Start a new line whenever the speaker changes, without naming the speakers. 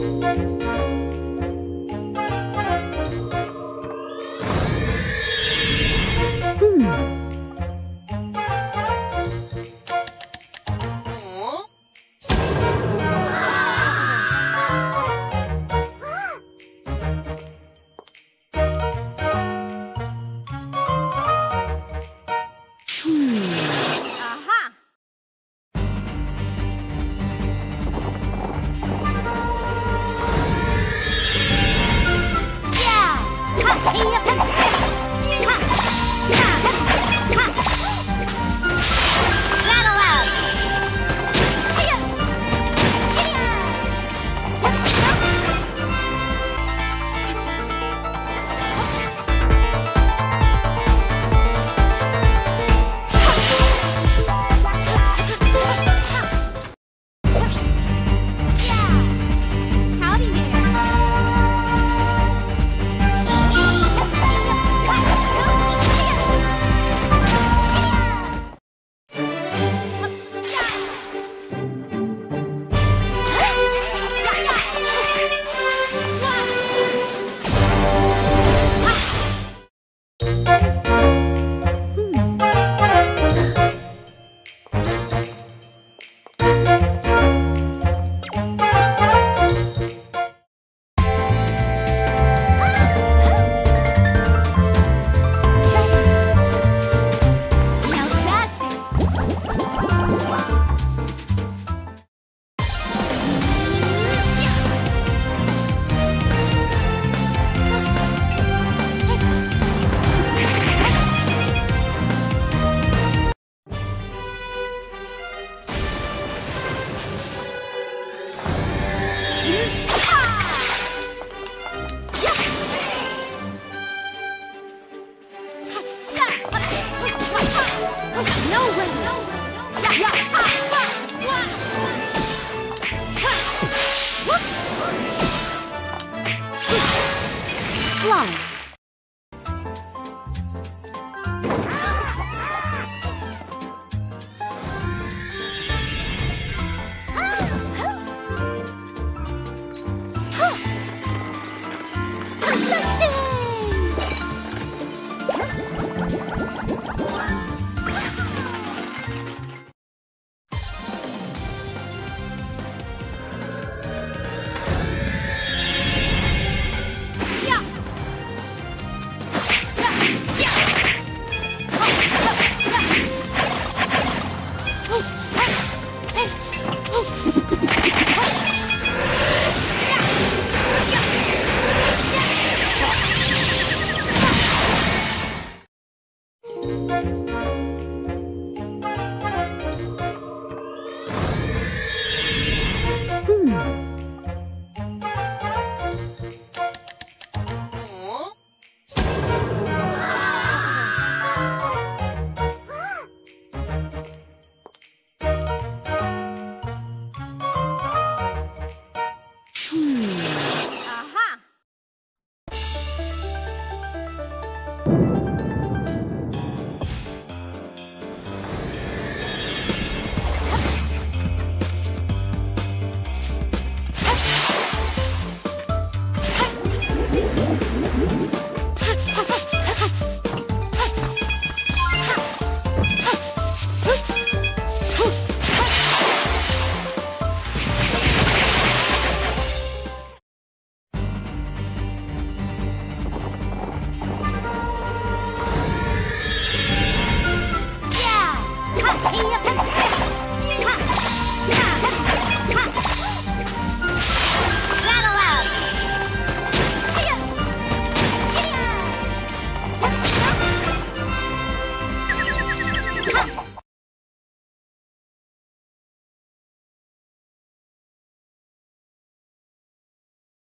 Fly.